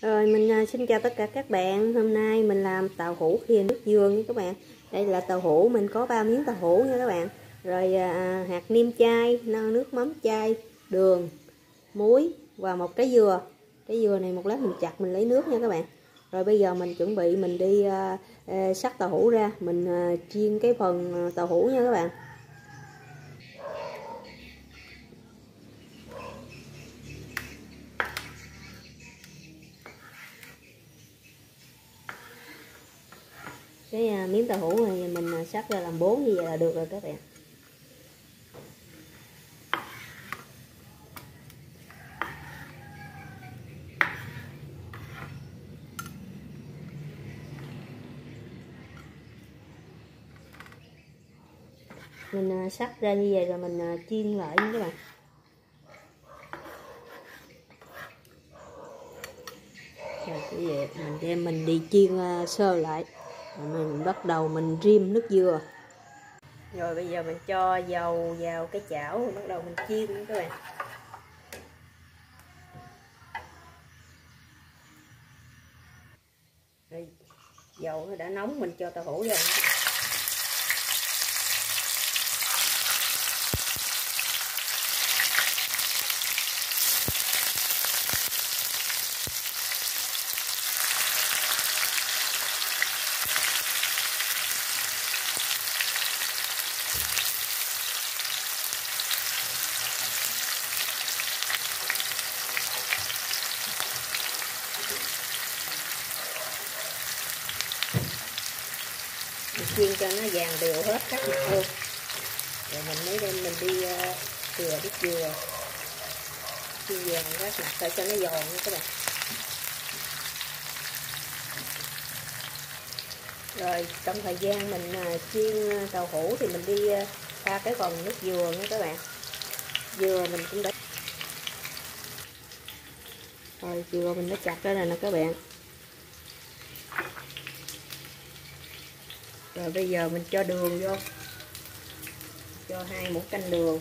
Rồi mình à, xin chào tất cả các bạn. Hôm nay mình làm tàu hũ khìa nước dừa nha các bạn. Đây là tàu hũ Mình có 3 miếng tàu hũ nha các bạn. Rồi à, à hạt niêm chai Nước mắm chai Đường Muối Và một trái dừa. Trái dừa này một lát mình chặt mình lấy nước nha các bạn. Rồi bây giờ mình chuẩn bị mình đi à, à, sắc tàu hũ ra. Mình à, chiên cái phần à, tàu hũ nha các bạn. Cái à, miếng tàu hũ này mình à, ra làm bốn như vậy là được rồi các bạn. Mình à, ra như vậy rồi mình à, chiên lại nha các bạn. Rồi như vậy mình đem mình đi chiên à, sơ lại mình bắt đầu mình rim nước dừa. Rồi bây giờ mình cho dầu vào cái chảo bắt đầu mình chiên các bạn. Rồi, dầu nó đã nóng mình cho tàu hũ vào chiên cho nó vàng đều hết các mặt luôn rồi mình mới đem mình đi uh, dừa đít dừa. Chiên vàng các mặt để cho nó giòn nha các bạn. Rồi trong thời gian mình ờ, uh, chiên tàu ờ, hũ thì mình đi uh, pha cái phần nước dừa nha các bạn. Dừa mình cũng đã rồi dừa mình đã chặt ra rồi nè các bạn. Rồi bây giờ mình cho đường vô. Cho hai muỗng canh đường.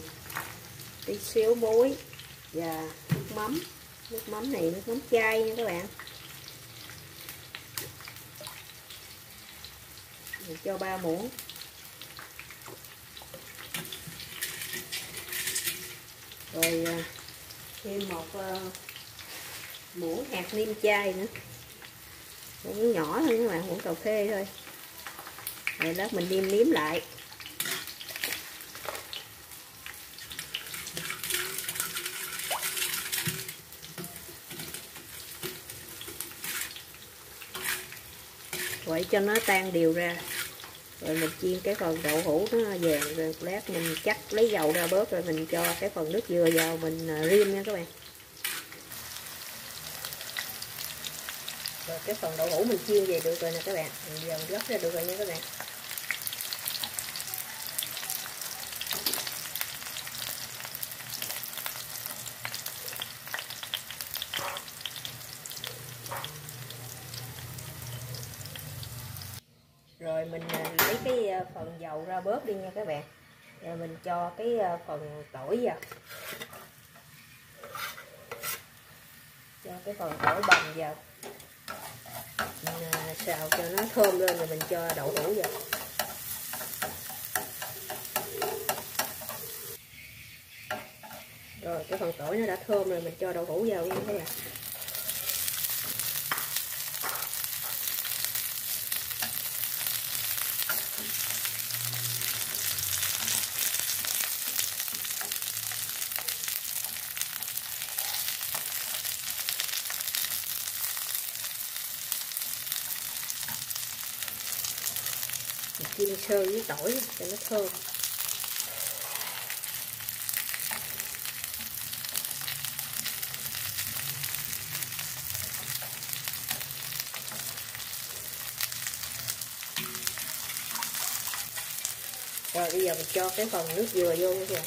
Tí xíu muối và nước mắm. Nước mắm này nước mắm chay nha các bạn. Mình cho ba muỗng. Rồi à, thêm một uh, muỗng hạt niêm chai nữa. Muỗng nhỏ thôi các bạn muỗng cà phê thôi rồi đó, mình nêm nếm lại. Quậy cho nó tan đều ra. Rồi mình chiên cái phần đậu hũ nó vàng rồi lát mình chắc lấy dầu ra bớt rồi mình cho cái phần nước dừa vào mình à, riêng nha các bạn. Rồi cái phần đậu hũ mình chiên về được rồi nè các bạn. Mình dần gấp ra được rồi nha các bạn rồi mình à, lấy cái à, phần dầu ra bớt đi nha các bạn. Rồi mình cho cái ờ, phần tỏi vào. Cho cái phần tỏi bằm vào. Mình ờ, xào cho nó thơm lên rồi mình cho đậu hũ vào. Rồi, cái phần tỏi nó đã thơm rồi, mình cho đậu hũ vào nha các bạn. Chiên sơ với tỏi cho nó thơm. Rồi bây giờ mình cho cái phần nước dừa vô nha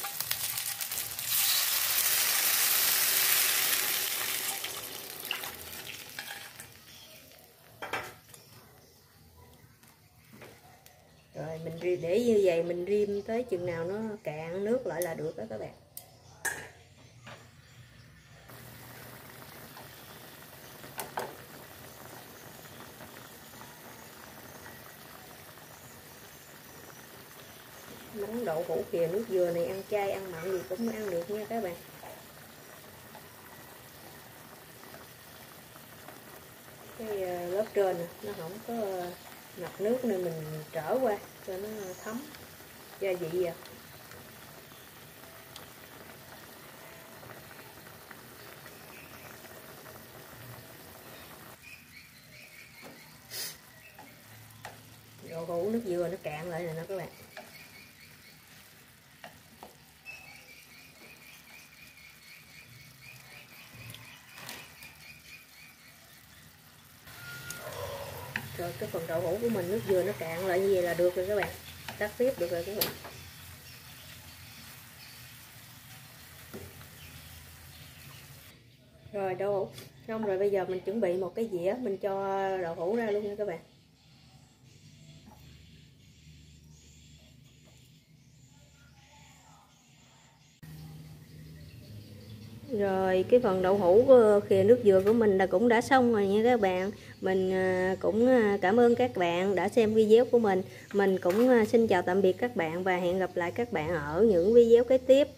rồi, mình để như vậy mình rim tới chừng nào nó cạn nước lại là được đó các bạn. Món đậu hũ kìa, nước dừa này ăn chay, ăn mặn gì cũng ăn được nha các bạn. Cái ờ, lớp trên nó không có ngập nước nên mình trở qua cho nó thấm. Gia vị vào còn uống nước dừa nó cạn lại rồi nè các bạn. Rồi cái phần đậu hũ của mình, nước dừa nó cạn lại như vậy là được rồi các bạn. Tắt tiếp được rồi các bạn. Rồi, đậu hũ. Xong rồi bây giờ mình chuẩn bị một cái dĩa mình cho đậu hũ ra luôn nha các bạn. Rồi, cái phần đậu hũ khìa nước dừa của mình là cũng đã xong rồi nha các bạn. Mình à, cũng à, cảm ơn các bạn đã xem video của mình. Mình cũng à, xin chào tạm biệt các bạn và hẹn gặp lại các bạn ở những video kế tiếp.